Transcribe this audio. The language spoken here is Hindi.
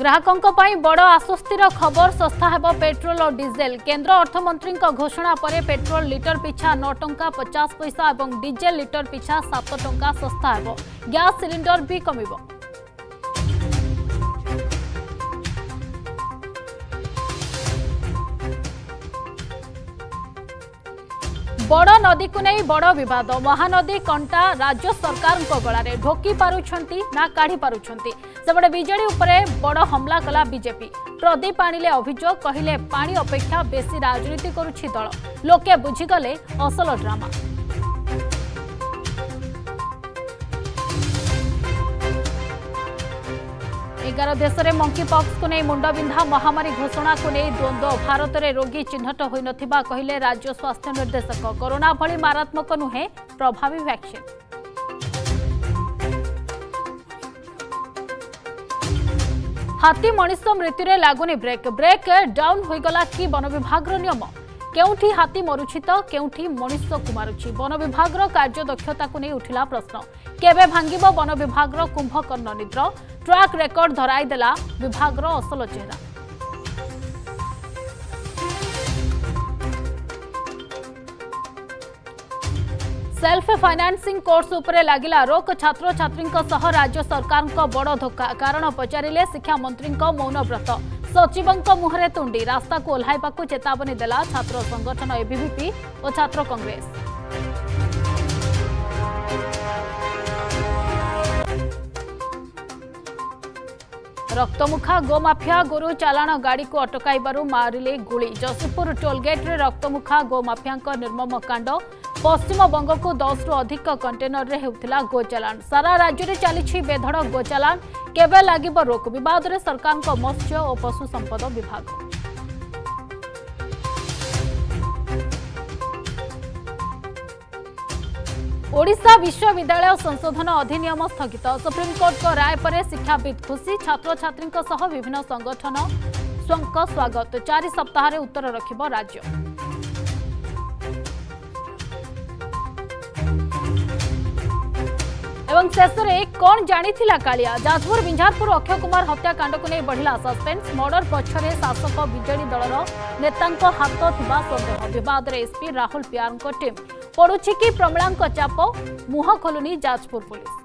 ग्राहकों पर बड़ आश्वस्तिर खबर सस्ता हेब पेट्रोल और डीजेल केन्द्र अर्थमंत्री घोषणा पर पेट्रोल लिटर पिछा नौ टा पचास पैसा और डीजेल लिटर पिछा सात टा सस्ता हो गैस सिलिंडर भी कमी বড় নদীকু নেই বড় বিবাদ মহানদী কণ্টা রাজ্য সরকারଙ୍କ গলারে ঢোকি পারুছন্তি না কাঢ়ি পারুছন্তি সেপটে বিজেডি উপরে বড় হামলা কলা বিজেপি প্রদীপ আনিলে অভিযোগ কহিলে পানি অপেক্ষা বেশি রাজনীতি করুছি দল লোকে বুঝিগলে অসল ড্রামা ଏଗାର ଦେଶରେ ମଙ୍କିପକ୍ସକୁ ନେଇ ମୁଣ୍ଡବିନ୍ଧା ମହାମାରୀ ଘୋଷଣାକୁ ନେଇ ଦ୍ୱନ୍ଦ୍ୱ ଭାରତରେ ରୋଗୀ ଚିହ୍ନଟ ହୋଇନଥିବା କହିଲେ ରାଜ୍ୟ ସ୍ୱାସ୍ଥ୍ୟ ନିର୍ଦ୍ଦେଶକ କରୋନା ଭଳି ମାରାତ୍ମକ ନୁହେଁ ପ୍ରଭାବୀ ଭ୍ୟାକ୍ସିନ୍ ହାତୀ ମଣିଷ ମୃତ୍ୟୁରେ ଲାଗୁନି ବ୍ରେକ୍ ବ୍ରେକ୍ ଡାଉନ୍ ହୋଇଗଲା କି ବନ ବିଭାଗର ନିୟମ କେଉଁଠି ହାତୀ ମରୁଛି ତ କେଉଁଠି ମଣିଷକୁ ମାରୁଛି ବନ ବିଭାଗର କାର୍ଯ୍ୟଦକ୍ଷତାକୁ ନେଇ ଉଠିଲା ପ୍ରଶ୍ନ କେବେ ଭାଙ୍ଗିବ ବନ ବିଭାଗର କୁମ୍ଭକର୍ଣ୍ଣ ନିଦ୍ର ଟ୍ରାକ୍ ରେକର୍ଡ ଧରାଇଦେଲା ବିଭାଗର असल चेहरा सेल्फ फाइनान्सिंग कोर्स उपरे लागिला रोक छात्र छात्री राज्य सरकार बड़ धोखा कारण पचारे शिक्षा मंत्री मौन व्रत सचिव मुहर तुंडी रास्ता को ओह्ल चेतावनी देला छात्र संगठन एबीवीपी और छात्र कांग्रेस ରକ୍ତମୁଖା ଗୋମାଫିଆ ଗୋରୁ ଚାଲାଣ ଗାଡ଼ିକୁ ଅଟକାଇବାରୁ ମାରିଲେ ଗୁଳି ଯଶୀପୁର ଟୋଲ୍ଗେଟ୍ରେ ରକ୍ତମୁଖା ଗୋମାଫିଆଙ୍କ ନିର୍ମମ କାଣ୍ଡ ପଶ୍ଚିମବଙ୍ଗକୁ ଦଶରୁ ଅଧିକ କଣ୍ଟେନରରେ ହେଉଥିଲା ଗୋଚାଲାଣ ସାରା ରାଜ୍ୟରେ ଚାଲିଛି ବେଧଡ଼ ଗୋଚାଲାଣ କେବେ ଲାଗିବ ରୋକ ବିବାଦରେ ସରକାରଙ୍କ ମତ୍ସ୍ୟ ଓ ପଶୁ ସମ୍ପଦ ବିଭାଗ ଓଡ଼ିଶା ବିଶ୍ୱବିଦ୍ୟାଳୟ ସଂଶୋଧନ ଅଧିନିୟମ ସ୍ଥଗିତ ସୁପ୍ରିମକୋର୍ଟଙ୍କ ରାୟ ପରେ ଶିକ୍ଷାବିତ୍ ଖୁସି ଛାତ୍ରଛାତ୍ରୀଙ୍କ ସହ ବିଭିନ୍ନ ସଂଗଠନ ସ୍ୱଙ୍କ ସ୍ୱାଗତ ଚାରି ସପ୍ତାହରେ ଉତ୍ତର ରଖିବ ରାଜ୍ୟ एवं शेष कौन जाला काजपुर विंझारपुर अक्षय कुमार हत्याकांड को नहीं बढ़ला सस्पेन्स मर्डर पक्ष पक्षे शासक विजे दलर नेता हाथ सन्देह बद एसपी राहुल प्यार टीम पड़ू कि प्रमीलांप मुह खोलुनी जाजपुर पुलिस